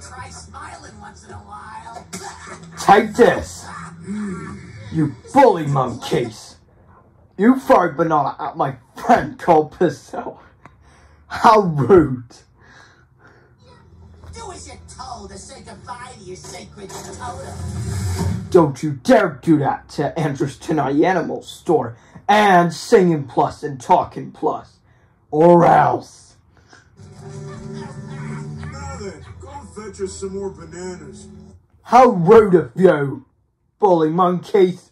try smiling once in a while. Take this, you bully monkeys. You throw banana at my friend Cole Piersall. How rude. Do as you're told to say goodbye to your sacred totem. Don't you dare do that to Andrew's Tonight Animal Store and Singing Plus and Talking Plus. Or else. Go fetch us some more bananas. How rude of you, bully monkeys.